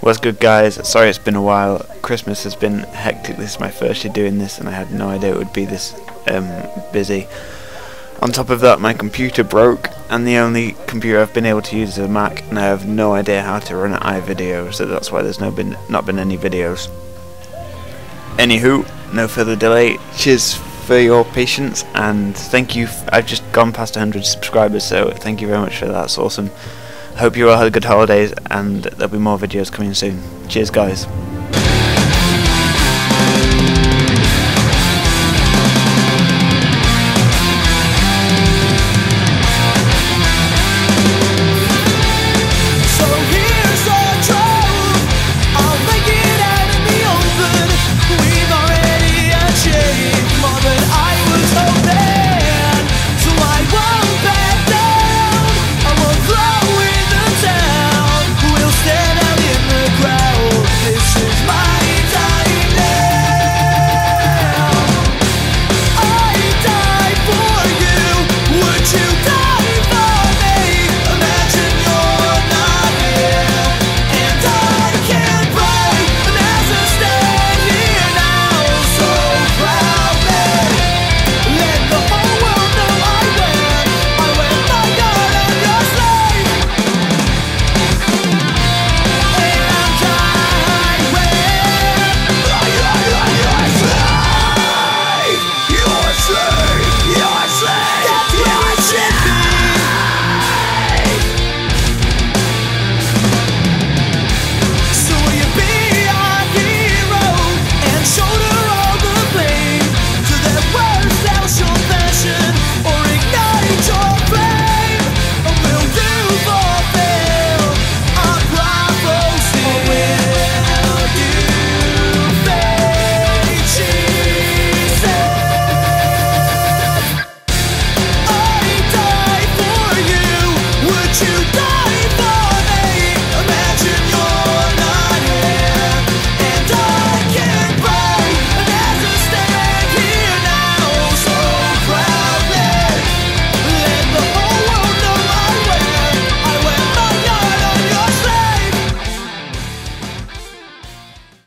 What's good guys? Sorry it's been a while. Christmas has been hectic. This is my first year doing this and I had no idea it would be this um, busy. On top of that my computer broke and the only computer I've been able to use is a Mac and I have no idea how to run iVideo so that's why there's no been not been any videos. Anywho, no further delay. Cheers for your patience and thank you. I've just gone past 100 subscribers so thank you very much for that. That's awesome. Hope you all had good holidays and there'll be more videos coming soon. Cheers guys.